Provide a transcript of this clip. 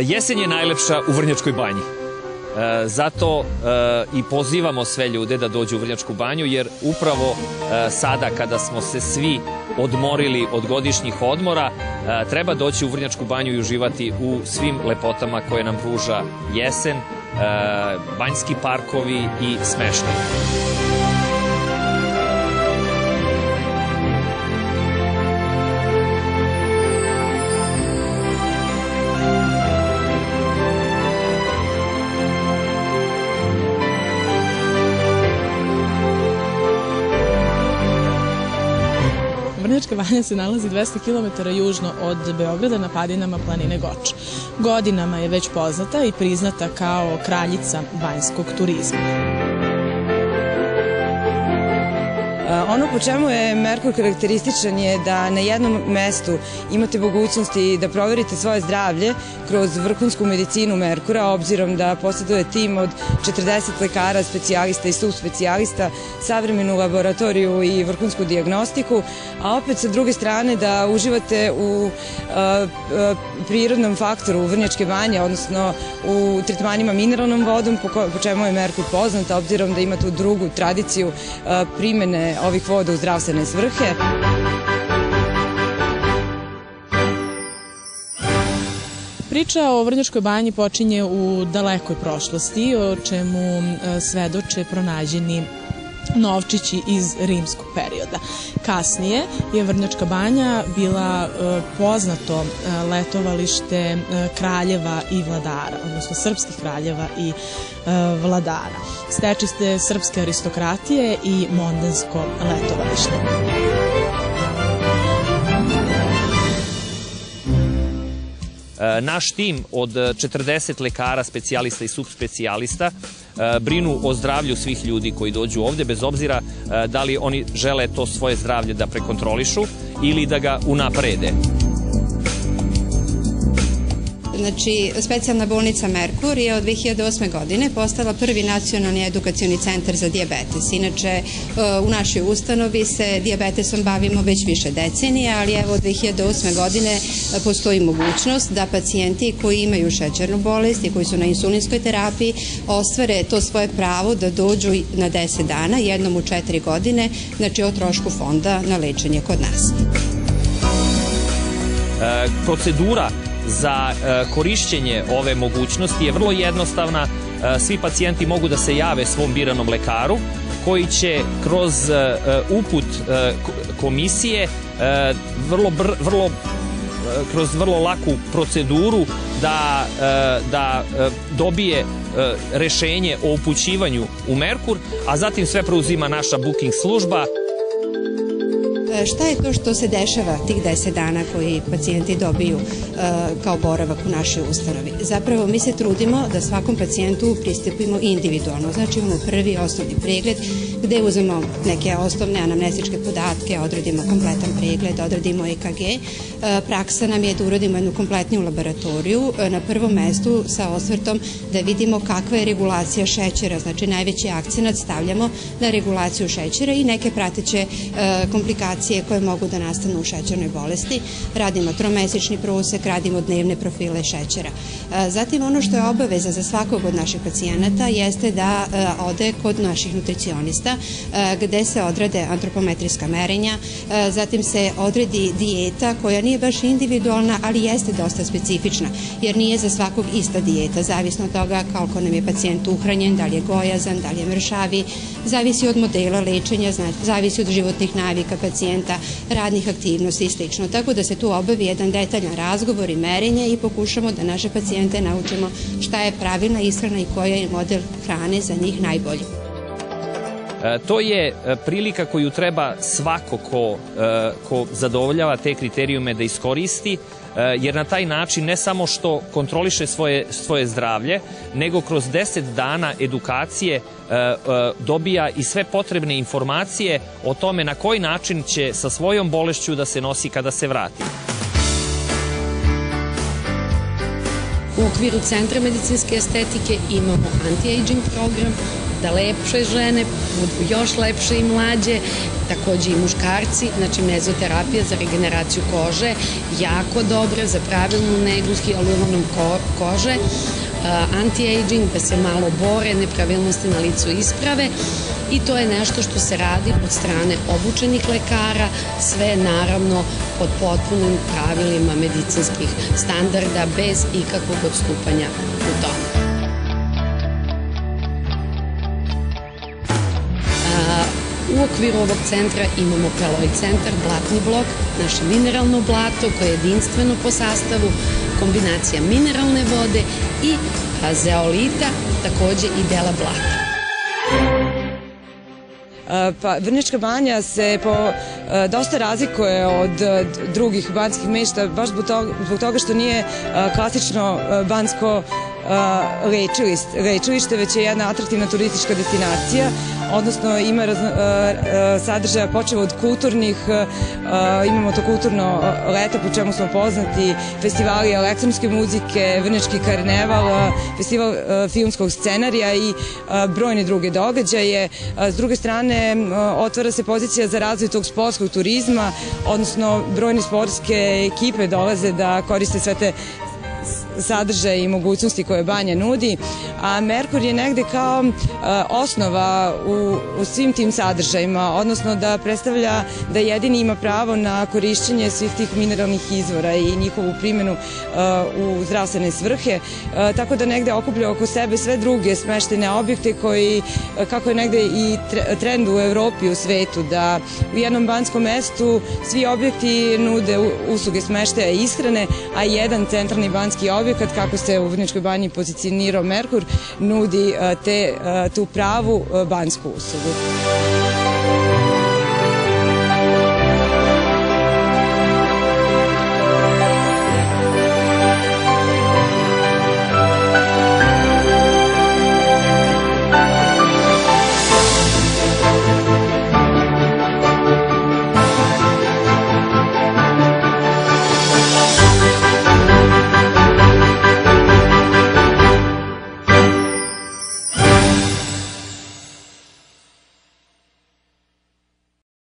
Jesen je najlepša u Vrnjačkoj banji. E, zato e, i pozivamo sve ljude da dođu u Vrnjačku banju, jer upravo e, sada kada smo se svi odmorili od godišnjih odmora, e, treba doći u Vrnjačku banju i uživati u svim lepotama koje nam pruža jesen, e, banjski parkovi i smeštaj. Vrnjačka banja se nalazi 200 km južno od Beograda na padinama planine Goč. Godinama je već poznata i priznata kao kraljica banjskog turizma. Ono po čemu je Merkur karakterističan je da na jednom mestu imate mogućnosti da proverite svoje zdravlje kroz vrhunsku medicinu Merkura, obzirom da posjeduje tim od 40 lekara, specijalista i subspecijalista, savremenu laboratoriju i vrhunsku diagnostiku, a opet sa druge strane da uživate u a, a, prirodnom faktoru Vrnjačke banje, odnosno u tretmanima mineralnom vodom, po, ko, po čemu je Merkur poznat, obzirom da ima tu drugu tradiciju a, primene ovih voda u zdravstvene svrhe. Priča o Vrnjačkoj banji počinje u dalekoj prošlosti, o čemu e, svedoče pronađeni novčići iz rimskog perioda. Kasnije je Vrnjačka banja bila e, poznato e, letovalište kraljeva i vladara, odnosno srpskih kraljeva i vladara. Stečiste srpske aristokratije i mondensko letovalište. Naš tim od 40 lekara, specijalista i subspecijalista brinu o zdravlju svih ljudi koji dođu ovde, bez obzira da li oni žele to svoje zdravlje da prekontrolišu ili da ga unaprede. Znači, specijalna bolnica Merkur je od 2008. godine postala prvi nacionalni edukacioni centar za diabetes. Inače, e, u našoj ustanovi se diabetesom bavimo već više decenija, ali evo od 2008. godine postoji mogućnost da pacijenti koji imaju šećernu bolest i koji su na insulinskoj terapiji ostvare to svoje pravo da dođu na 10 dana, jednom u 4 godine, znači o trošku fonda na lečenje kod nas. E, procedura za e, korišćenje ove mogućnosti je vrlo jednostavna. E, svi pacijenti mogu da se jave svom biranom lekaru koji će kroz e, uput komisije vrlo, br, vrlo kroz vrlo laku proceduru da, da dobije rešenje o upućivanju u Merkur, a zatim sve preuzima naša booking služba. Šta je to što se dešava tih 10 dana koji pacijenti dobiju uh, kao boravak u našoj ustanovi? Zapravo mi se trudimo da svakom pacijentu pristupimo individualno. Znači imamo prvi osnovni pregled gde uzmemo neke osnovne anamnestičke podatke, odradimo kompletan pregled, odradimo EKG. Uh, praksa nam je da uradimo jednu kompletniju laboratoriju na prvom mestu sa osvrtom da vidimo kakva je regulacija šećera. Znači najveći akcenat stavljamo na regulaciju šećera i neke prateće komplikacije komplikacije koje mogu da nastanu u šećernoj bolesti. Radimo tromesečni prosek, radimo dnevne profile šećera. E, zatim ono što je obaveza za svakog od naših pacijenata jeste da e, ode kod naših nutricionista e, gde se odrade antropometrijska merenja, zatim se odredi dijeta koja nije baš individualna, ali jeste dosta specifična, jer nije za svakog ista dijeta, zavisno od toga koliko nam je pacijent uhranjen, da li je gojazan, da li je mršavi, zavisi od modela lečenja, zavisi od životnih navika pacijenta, pacijenta, radnih aktivnosti i slično. Tako da se tu obavi jedan detaljan razgovor i merenje i pokušamo da naše pacijente naučimo šta je pravilna ishrana i koji je model hrane za njih najbolji. E, to je e, prilika koju treba svako ko, e, ko zadovoljava te kriterijume da iskoristi, jer na taj način ne samo što kontroliše svoje, svoje zdravlje, nego kroz 10 dana edukacije dobija i sve potrebne informacije o tome na koji način će sa svojom bolešću da se nosi kada se vrati. U okviru Centra medicinske estetike imamo anti-aging program, da lepše žene budu još lepše i mlađe, takođe i muškarci, znači mezoterapija za regeneraciju kože, jako dobra za pravilnu negu s hialuronom ko kože, anti-aging, da se malo bore, nepravilnosti na licu isprave i to je nešto što se radi od strane obučenih lekara, sve naravno pod potpunim pravilima medicinskih standarda, bez ikakvog odstupanja u tome. U okviru ovog centra imamo Peloj centar, blatni blok, naše mineralno blato koje je jedinstveno po sastavu, kombinacija mineralne vode i zeolita, takođe i dela blata. Pa, Vrnička banja se po dosta razlikuje od drugih banskih mešta, baš zbog toga, što nije klasično bansko lečilište, lečilište, već je jedna atraktivna turistička destinacija, odnosno ima razno, sadržaja počeva od kulturnih, imamo to kulturno leto po čemu smo poznati, festivali elektronske muzike, Vrnečki karneval, festival filmskog scenarija i brojne druge događaje. S druge strane, otvara se pozicija za razvoj tog sportskog turizma, odnosno brojne sportske ekipe dolaze da koriste sve te sadržaje i mogućnosti koje banja nudi, a Merkur je negde kao uh, osnova u, u svim tim sadržajima, odnosno da predstavlja da jedini ima pravo na korišćenje svih tih mineralnih izvora i njihovu primjenu uh, u zdravstvene svrhe, uh, tako da negde okuplja oko sebe sve druge smeštene objekte koji, kako je negde i trend u Evropi, u svetu, da u jednom banskom mestu svi objekti nude usluge smeštaja i ishrane, a jedan centralni banski objekt objekat, kako se u Vrničkoj banji pozicionirao Merkur, nudi te, tu pravu bansku uslugu.